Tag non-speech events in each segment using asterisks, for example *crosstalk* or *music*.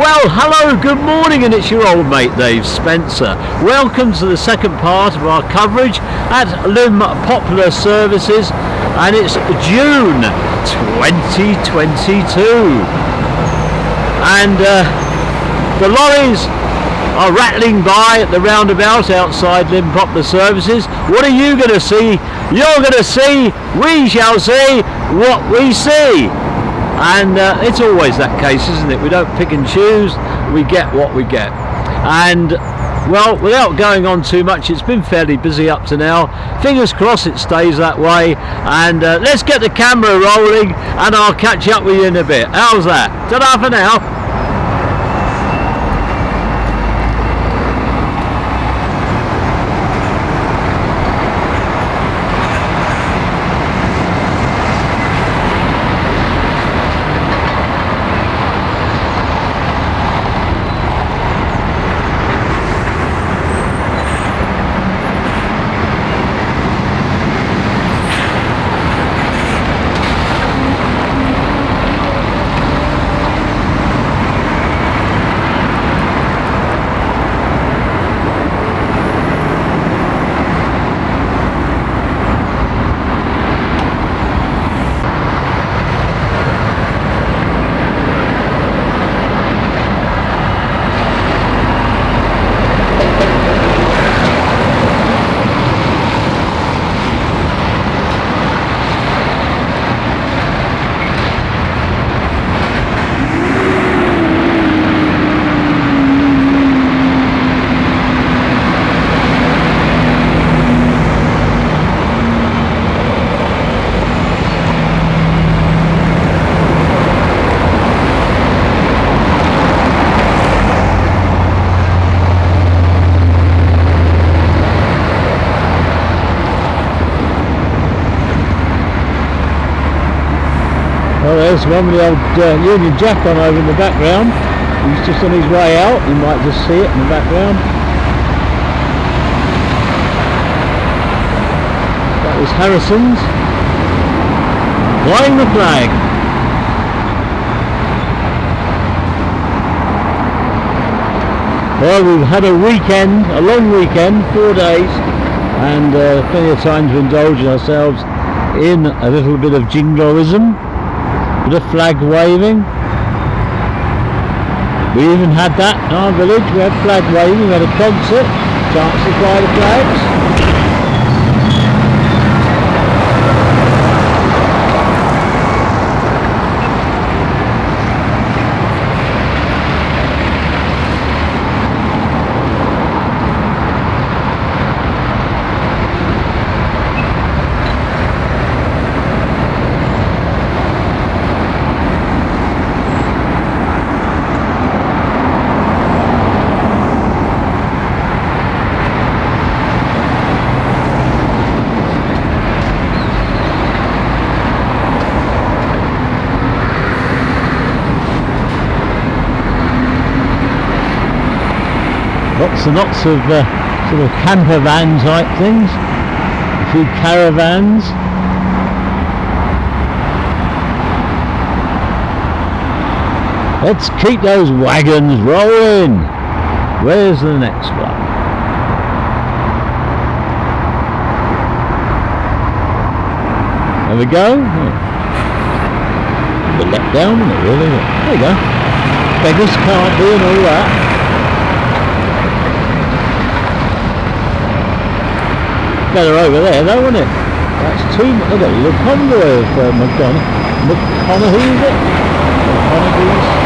Well, hello, good morning, and it's your old mate Dave Spencer. Welcome to the second part of our coverage at Lymm Poplar Services, and it's June 2022. And uh, the lorries are rattling by at the roundabout outside Lymm Poplar Services. What are you going to see? You're going to see, we shall see what we see and uh, it's always that case isn't it? We don't pick and choose we get what we get. And well without going on too much it's been fairly busy up to now. Fingers crossed it stays that way. And uh, let's get the camera rolling and I'll catch up with you in a bit. How's that? Ta for now there's one with the old uh, Union Jack on over in the background. He's just on his way out, you might just see it in the background. That was Harrison's. Flying the flag. Well, we've had a weekend, a long weekend, four days, and uh, plenty of time to indulge ourselves in a little bit of jingoism the flag waving. We even had that in our village, we had flag waving, we had a concert, to fly the flags. Lots and lots of uh, sort of camper van type things a few caravans. Let's keep those wagons rolling. Where's the next one? There we go. The let down really. There you go. Beggars can't be and all that better over there though, wouldn't it? That's two, look at the convoy of uh, McDonough. McConaughey, is it? McConaughey's.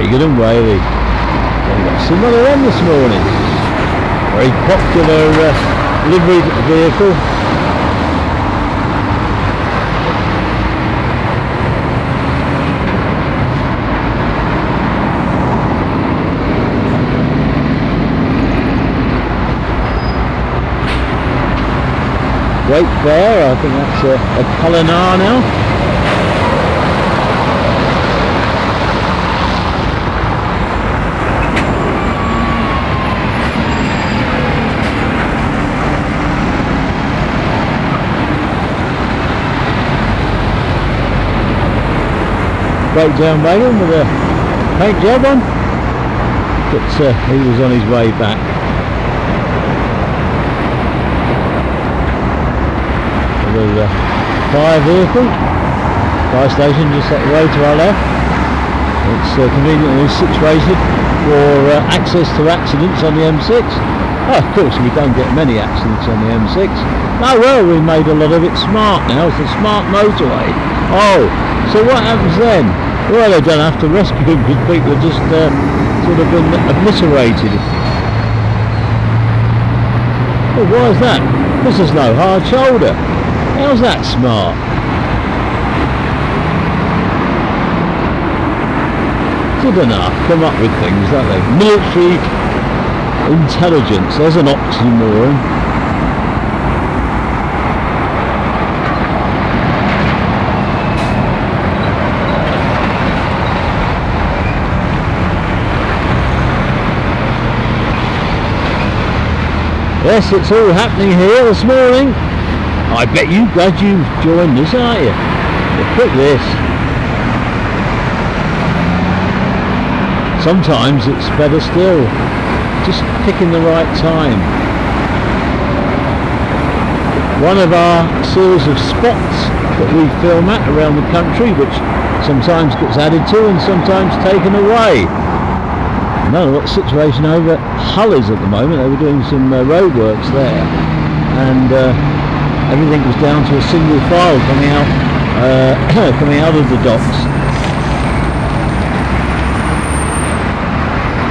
Hagen and Whaley. They've got some other on this morning. Very popular uh, livery vehicle. Great there, I think that's a, a now. Breakdown wagon with a paint job on. But uh, he was on his way back. The uh, fire vehicle. Fire station just up the road to our left. It's uh, conveniently situated for uh, access to accidents on the M6 oh, of course we don't get many accidents on the M6 oh well we made a lot of it smart now. It's a smart motorway. Oh so what happens then well, they don't have to rescue them because people have just uh, sort of been obliterated. Well, why is that? Because there's no hard shoulder. How's that smart? Good enough. Come up with things, don't they? Military intelligence. There's an oxymoron. Yes, it's all happening here this morning. I bet you glad you've joined us, aren't you? Look at this. Sometimes it's better still. Just picking the right time. One of our series of spots that we film at around the country, which sometimes gets added to and sometimes taken away what the situation over at Hull is at the moment. They were doing some uh, roadworks there, and uh, everything was down to a single file coming out uh, *coughs* coming out of the docks.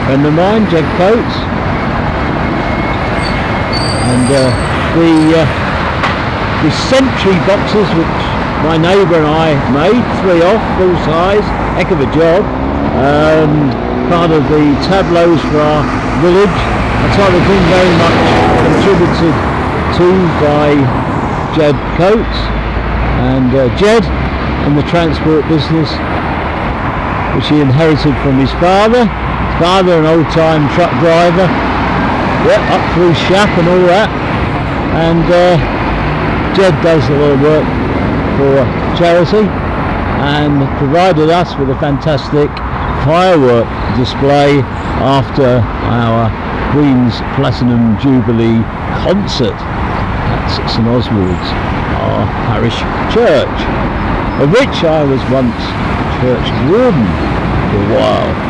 Friend of mine, Jed Coates, and uh, the uh, the sentry boxes which my neighbour and I made, three off, full size, heck of a job. Um, part of the tableaus for our village. That type of thing very much contributed to by Jed Coates and uh, Jed in the transport business which he inherited from his father. His father an old-time truck driver, yeah, up through Shap and all that. And uh, Jed does a lot of work for charity and provided us with a fantastic firework display after our Queen's Platinum Jubilee concert at St Oswald's, our parish church, of which I was once church warden for a while.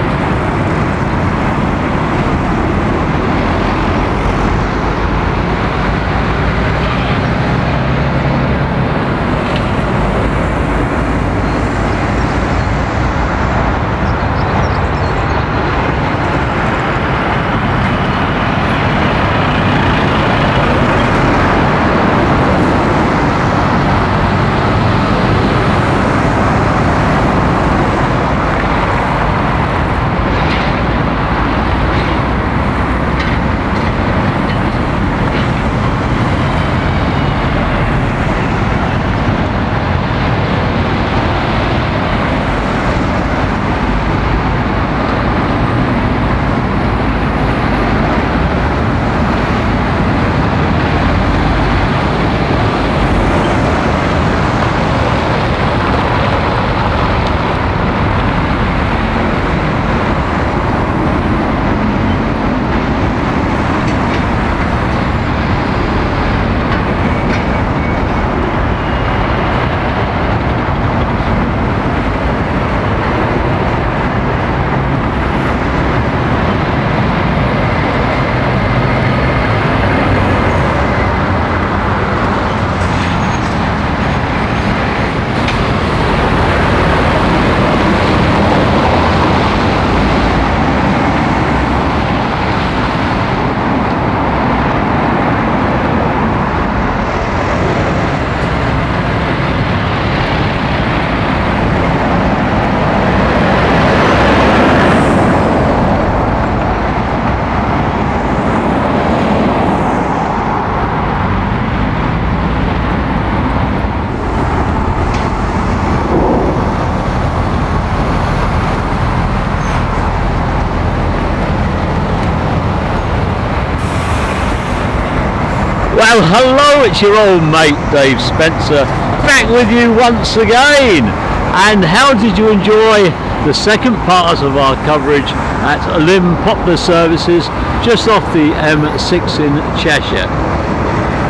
Well, hello, it's your old mate Dave Spencer, back with you once again. And how did you enjoy the second part of our coverage at Lymm Poplar Services, just off the M6 in Cheshire?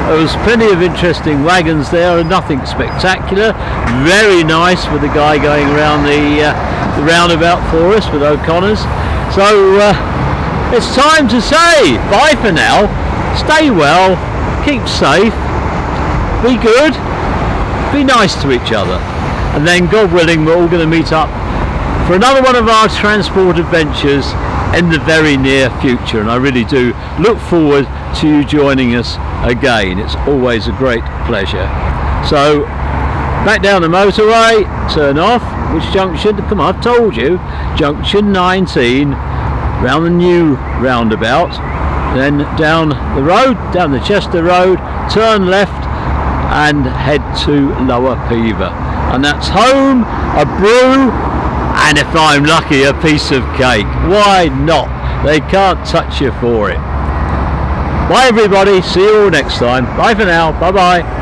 There was plenty of interesting wagons there, and nothing spectacular. Very nice with the guy going around the, uh, the roundabout for us with O'Connor's. So uh, it's time to say bye for now. Stay well, keep safe, be good, be nice to each other. And then, God willing, we're all going to meet up for another one of our transport adventures in the very near future. And I really do look forward to you joining us again. It's always a great pleasure. So, back down the motorway, turn off. Which junction? Come on, I've told you. Junction 19, round the new roundabout then down the road, down the Chester Road, turn left and head to Lower Peover. And that's home, a brew, and if I'm lucky, a piece of cake. Why not? They can't touch you for it. Bye everybody, see you all next time. Bye for now, bye bye.